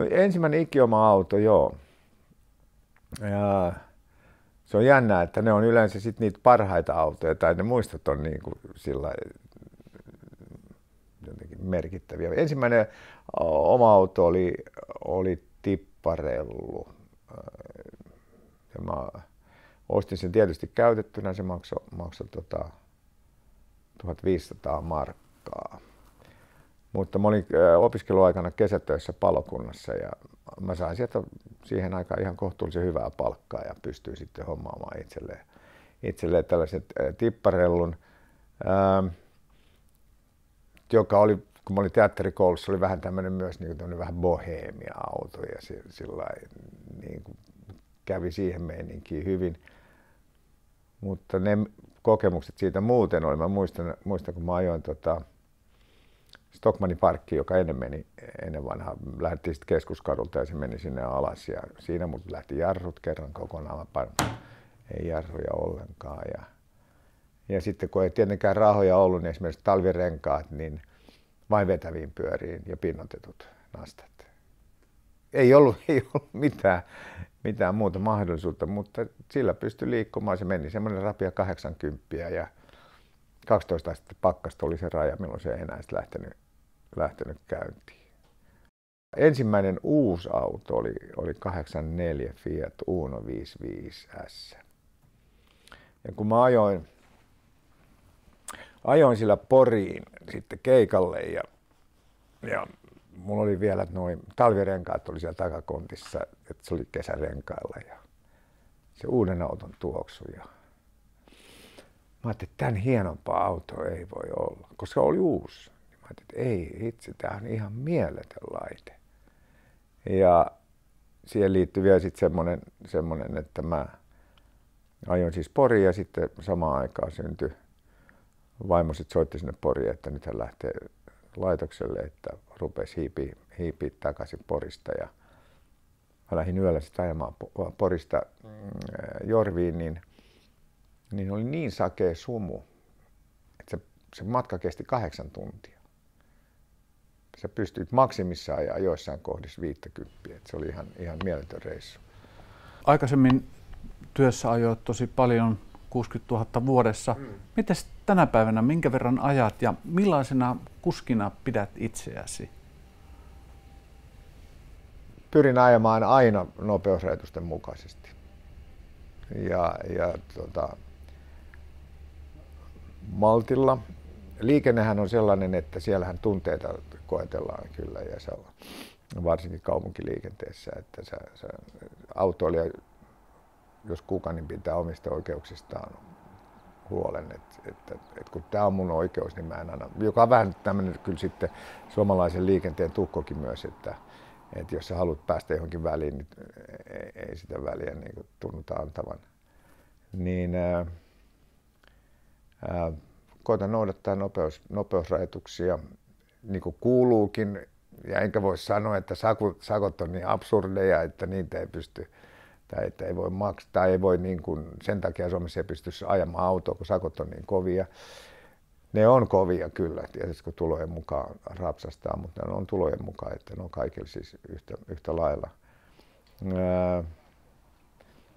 No, ensimmäinen ikioma auto, joo. Ja se on jännää, että ne on yleensä sit niitä parhaita autoja, tai ne muistot on niin kuin sillä jotenkin merkittäviä. Ensimmäinen oma auto oli, oli tipparellu. Ja mä ostin sen tietysti käytettynä, se maksoi, maksoi tota 1500 markkaa. Mutta mä olin opiskeluaikana kesätöissä palokunnassa ja mä sain sieltä siihen aikaan ihan kohtuullisen hyvää palkkaa ja pystyin sitten hommaamaan itselleen, itselleen tällaiset tipparellun, ää, joka oli, kun mä olin teatterikoulussa, oli vähän tämmöinen myös niin kuin vähän bohemia-auto ja sillä niin kävi siihen meininkiin hyvin. Mutta ne kokemukset siitä muuten oli, mä muistan, muistan kun mä ajoin tota, Stockmanin parkki, joka ennen meni, ennen vanhaa, lähdettiin sitten keskuskadulta ja se meni sinne alas ja siinä mut lähti jarrut kerran kokonaan, ei jarruja ollenkaan ja, ja sitten kun ei tietenkään rahoja ollut, niin esimerkiksi talvirenkaat, niin vain vetäviin pyöriin ja pinnotetut nastat. Ei ollut, ei ollut mitään, mitään muuta mahdollisuutta, mutta sillä pystyi liikkumaan. Se meni semmoinen rapia 80 ja 12 astetta pakkasta oli se raja, milloin se ei enää lähtenyt, lähtenyt käyntiin. Ensimmäinen uusi auto oli, oli 84 Fiat Uno 55S. Ja kun mä ajoin, ajoin sillä Poriin sitten keikalle ja, ja mulla oli vielä noin talvirenkaat oli siellä takakontissa, että se oli kesärenkailla ja se uuden auton tuoksu ja Mä ajattelin, että tämän hienompaa autoa ei voi olla, koska oli uusi. Mä ajattelin, että ei itse, tämä on ihan mieletön laite. Ja siihen liittyy vielä sitten semmoinen, semmoinen, että mä ajoin siis Poriin ja sitten samaan aikaan syntyi vaimo sitten soitti sinne Poriin, että nyt hän lähtee laitokselle, että rupesi hiipi, hiipi takaisin Porista ja mä lähdin yöllä sitten ajamaan Porista mm, Jorviin, niin niin oli niin sakea sumu, että se, se matka kesti kahdeksan tuntia. Sä pystyit maksimissaan ajaa joissain kohdissa 50. Se oli ihan, ihan mieletön reissu. Aikaisemmin työssä ajoit tosi paljon, 60 000 vuodessa. Mm. Miten tänä päivänä, minkä verran ajat ja millaisena kuskina pidät itseäsi? Pyrin ajamaan aina nopeusrajoitusten mukaisesti. Ja, ja tota, maltilla. Liikennehän on sellainen, että siellähän tunteita koetellaan kyllä ja se on varsinkin kaupunkiliikenteessä, että sä, sä, autoilija, jos kuka, niin pitää omista oikeuksistaan huolen, että, että, että kun tämä on mun oikeus, niin mä en anna, joka on vähän tämmöinen kyllä sitten suomalaisen liikenteen tukkokin myös, että, että jos sä haluat päästä johonkin väliin, niin ei, ei sitä väliä niin tunnuta antavan. Niin, koitan noudattaa nopeus, nopeusrajoituksia niin kuin kuuluukin. Ja enkä voi sanoa, että sakot on niin absurdeja, että niitä ei pysty tai että ei voi maksaa, tai ei voi niin kuin, sen takia Suomessa ei pysty ajamaan autoa, kun sakot on niin kovia. Ne on kovia kyllä, tietysti kun tulojen mukaan rapsastaa, mutta ne on tulojen mukaan, että ne on kaikille siis yhtä, yhtä lailla.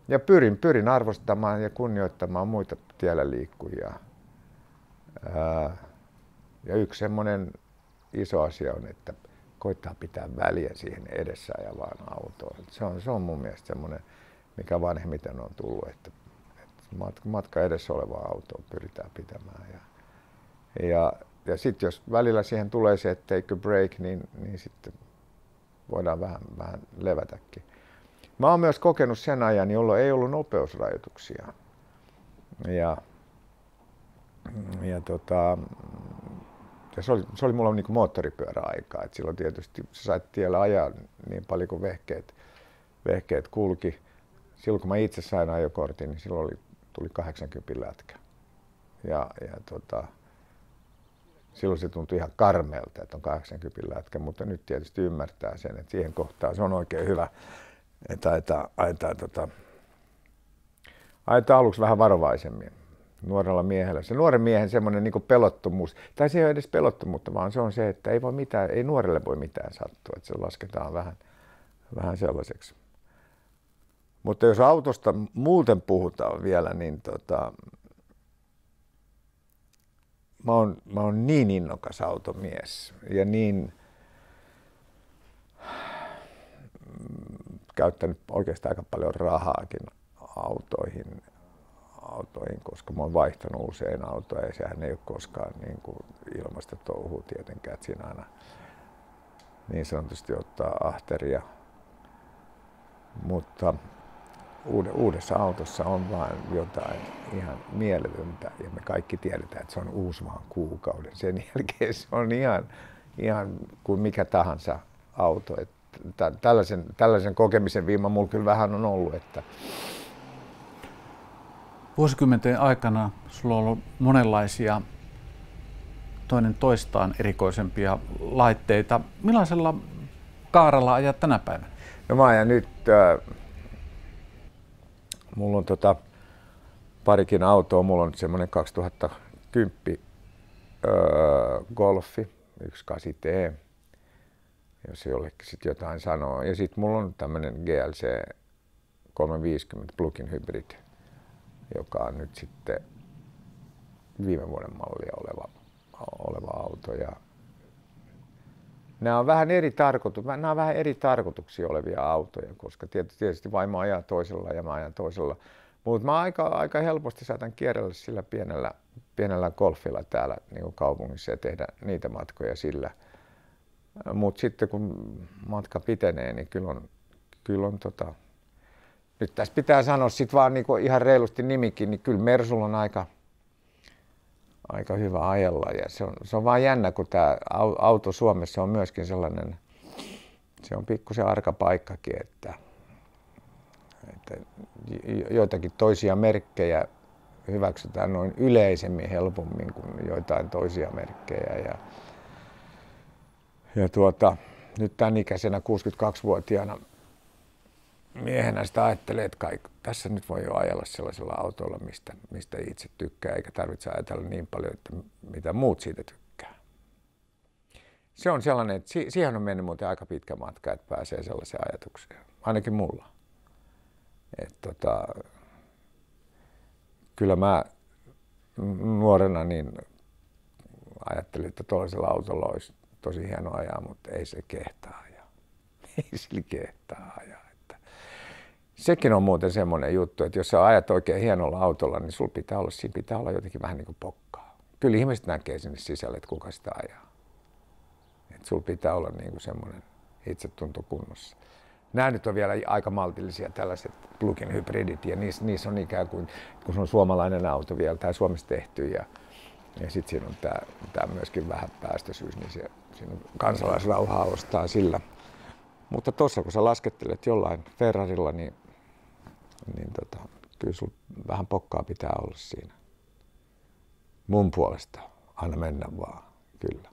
Ja pyrin, pyrin arvostamaan ja kunnioittamaan muita tiellä liikkujia ja yksi semmoinen iso asia on, että koittaa pitää väliä siihen edessä ajavaan autoon. Se on, se on mun mielestä semmoinen, mikä vanhemmiten on tullut, että, että matka edessä olevaa autoa pyritään pitämään. Ja, ja, ja sitten jos välillä siihen tulee se take a break, niin, niin sitten voidaan vähän, vähän levätäkin. Mä oon myös kokenut sen ajan, jolloin ei ollut nopeusrajoituksia. Ja ja tota, ja se oli, se oli mulla niin moottoripyöräaikaa. Et silloin tietysti sä sait tiellä ajaa niin paljon kuin vehkeet, vehkeet kulki. Silloin kun mä itse sain ajokortin, niin silloin oli, tuli 80 lätkä. Ja, ja tota, silloin se tuntui ihan karmeelta, että on 80 lätkä, mutta nyt tietysti ymmärtää sen, että siihen kohtaan se on oikein hyvä, että ajetaan, ajetaan, tota, ajetaan aluksi vähän varovaisemmin nuorella miehellä. Se nuoren miehen semmoinen niin pelottomuus, tai se ei ole edes pelottomuutta, vaan se on se, että ei, voi mitään, ei nuorelle voi mitään sattua, että se lasketaan vähän, vähän sellaiseksi. Mutta jos autosta muuten puhutaan vielä, niin tota, mä oon, mä oon niin innokas automies ja niin käyttänyt oikeastaan aika paljon rahaakin autoihin, autoihin, koska mä oon vaihtanut usein autoja ja sehän ei ole koskaan niin kuin ilmasta touhua tietenkään, että siinä aina niin sanotusti ottaa ahteria. Mutta uudessa autossa on vain jotain ihan mieletöntä ja me kaikki tiedetään, että se on uusi vaan kuukauden. Sen jälkeen se on ihan, ihan kuin mikä tahansa auto. Että tällaisen, tällaisen kokemisen viima mulla kyllä vähän on ollut. Että Vuosikymmenten aikana sulla on ollut monenlaisia toinen toistaan erikoisempia laitteita. Millaisella kaaralla ajat tänä päivänä? No mä ajan nyt äh, Mulla on tota, parikin autoa. Mulla on semmoinen 2010 öö, Golfi 18T, jos jollekin sitten jotain sanoo. Ja sitten mulla on tämmöinen GLC 350 plug-in hybrid, joka on nyt sitten viime vuoden mallia oleva, oleva auto. Ja nämä on vähän eri tarkoitus, nämä on vähän eri tarkoituksia olevia autoja, koska tietysti vaimo ajaa toisella ja mä ajan toisella. Mutta mä aika, aika helposti saatan kierrellä sillä pienellä, pienellä golfilla täällä niin kaupungissa ja tehdä niitä matkoja sillä. Mutta sitten kun matka pitenee, niin kyllä on, kyllä on tota, nyt tässä pitää sanoa sit vaan niin ihan reilusti nimikin, niin kyllä Mersulla on aika, aika hyvä ajella. Ja se on, se on vaan jännä, kun tämä auto Suomessa on myöskin sellainen, se on pikkusen arka paikkakin, että, että joitakin toisia merkkejä hyväksytään noin yleisemmin helpommin kuin joitain toisia merkkejä. Ja, ja tuota, nyt tämän ikäisenä 62-vuotiaana miehenä sitä ajattelee, että kaikki, tässä nyt voi jo ajella sellaisella autolla, mistä, mistä itse tykkää, eikä tarvitse ajatella niin paljon, että mitä muut siitä tykkää. Se on sellainen, että siihen on mennyt muuten aika pitkä matka, että pääsee sellaiseen ajatukseen, ainakin mulla. Et tota, kyllä mä nuorena niin ajattelin, että toisella autolla olisi tosi hieno ajaa, mutta ei se kehtaa ajaa. Ei sillä kehtaa sekin on muuten semmoinen juttu, että jos sä ajat oikein hienolla autolla, niin sul pitää olla, siinä pitää olla jotenkin vähän niin kuin pokkaa. Kyllä ihmiset näkee sinne sisälle, että kuka sitä ajaa. Että sul pitää olla niin kuin semmoinen itsetunto kunnossa. Nämä nyt on vielä aika maltillisia tällaiset plug-in hybridit ja niissä, niissä on ikään kuin, kun se on suomalainen auto vielä, tai Suomessa tehty ja, ja sitten siinä on tämä, tämä myöskin vähän päästöisyys, niin se, siinä kansalaisrauhaa ostaa sillä. Mutta tuossa kun sä laskettelet jollain Ferrarilla, niin niin tota, kyllä sul vähän pokkaa pitää olla siinä. Mun puolesta, anna mennä vaan, kyllä.